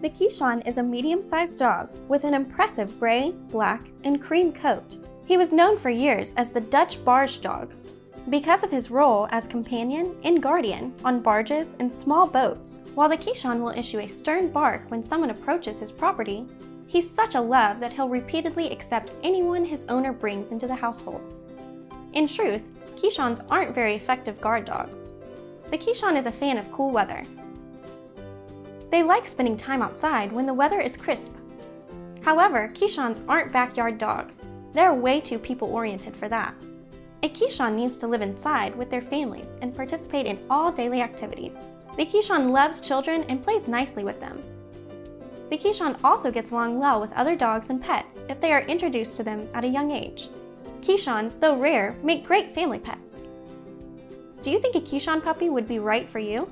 The Keeshond is a medium-sized dog with an impressive gray, black, and cream coat. He was known for years as the Dutch barge dog because of his role as companion and guardian on barges and small boats. While the Keeshond will issue a stern bark when someone approaches his property, he's such a love that he'll repeatedly accept anyone his owner brings into the household. In truth, Keeshonds aren't very effective guard dogs. The Keeshond is a fan of cool weather. They like spending time outside when the weather is crisp. However, Keeshonds aren't backyard dogs. They're way too people-oriented for that. A Keeshond needs to live inside with their families and participate in all daily activities. The Keeshond loves children and plays nicely with them. The Keeshond also gets along well with other dogs and pets if they are introduced to them at a young age. Keeshonds, though rare, make great family pets. Do you think a Keeshond puppy would be right for you?